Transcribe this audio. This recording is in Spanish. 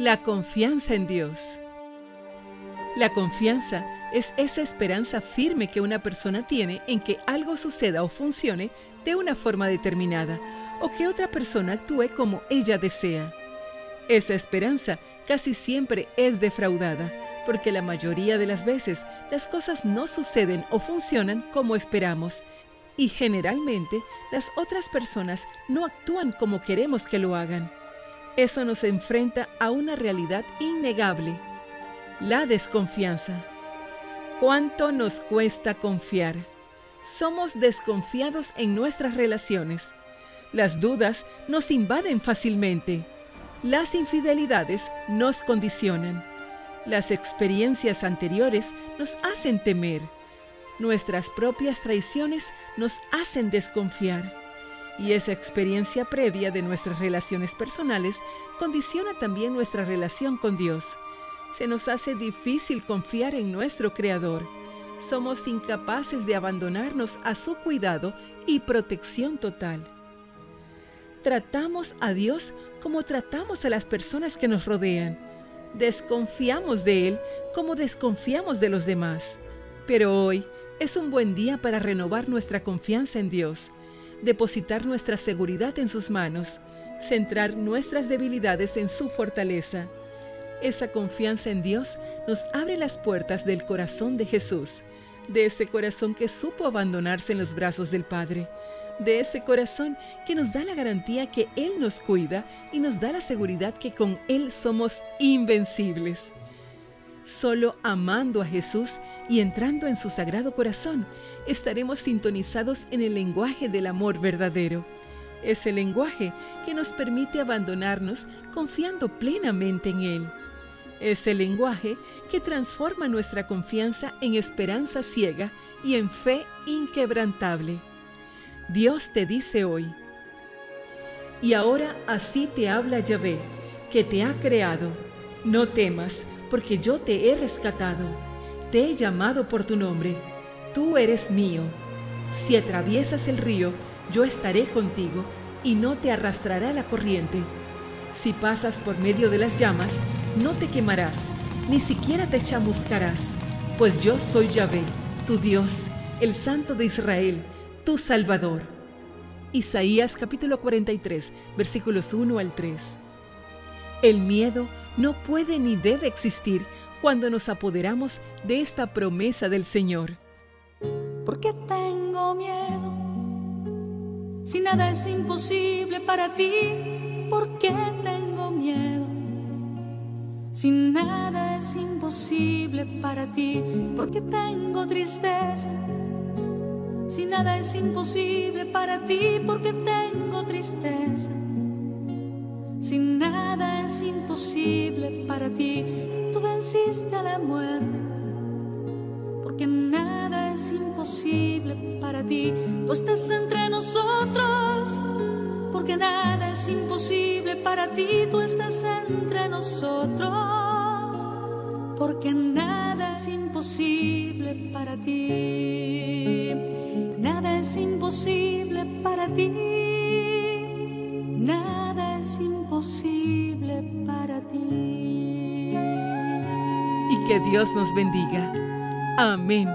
La confianza en Dios. La confianza es esa esperanza firme que una persona tiene en que algo suceda o funcione de una forma determinada o que otra persona actúe como ella desea. Esa esperanza casi siempre es defraudada porque la mayoría de las veces las cosas no suceden o funcionan como esperamos y generalmente las otras personas no actúan como queremos que lo hagan. Eso nos enfrenta a una realidad innegable, la desconfianza. ¿Cuánto nos cuesta confiar? Somos desconfiados en nuestras relaciones. Las dudas nos invaden fácilmente. Las infidelidades nos condicionan. Las experiencias anteriores nos hacen temer. Nuestras propias traiciones nos hacen desconfiar. Y esa experiencia previa de nuestras relaciones personales condiciona también nuestra relación con Dios. Se nos hace difícil confiar en nuestro Creador. Somos incapaces de abandonarnos a su cuidado y protección total. Tratamos a Dios como tratamos a las personas que nos rodean. Desconfiamos de Él como desconfiamos de los demás. Pero hoy es un buen día para renovar nuestra confianza en Dios depositar nuestra seguridad en sus manos, centrar nuestras debilidades en su fortaleza. Esa confianza en Dios nos abre las puertas del corazón de Jesús, de ese corazón que supo abandonarse en los brazos del Padre, de ese corazón que nos da la garantía que Él nos cuida y nos da la seguridad que con Él somos invencibles. Solo amando a Jesús y entrando en su sagrado corazón, estaremos sintonizados en el lenguaje del amor verdadero. Es el lenguaje que nos permite abandonarnos confiando plenamente en Él. Es el lenguaje que transforma nuestra confianza en esperanza ciega y en fe inquebrantable. Dios te dice hoy, y ahora así te habla Yahvé, que te ha creado. No temas, porque yo te he rescatado. Te he llamado por tu nombre tú eres mío. Si atraviesas el río, yo estaré contigo y no te arrastrará la corriente. Si pasas por medio de las llamas, no te quemarás, ni siquiera te chamuscarás, pues yo soy Yahvé, tu Dios, el Santo de Israel, tu Salvador. Isaías capítulo 43, versículos 1 al 3. El miedo no puede ni debe existir cuando nos apoderamos de esta promesa del Señor. ¿Por qué tengo miedo? Si nada es imposible para ti, ¿por qué tengo miedo? Si nada es imposible para ti, ¿por qué tengo tristeza? Si nada es imposible para ti, ¿por qué tengo imposible para ti, tú venciste a la muerte porque nada es imposible para ti. Tú estás entre nosotros, porque nada es imposible para ti. Tú estás entre nosotros, porque nada es imposible para ti. Nada es imposible para ti. Imposible para ti. Y que Dios nos bendiga. Amén.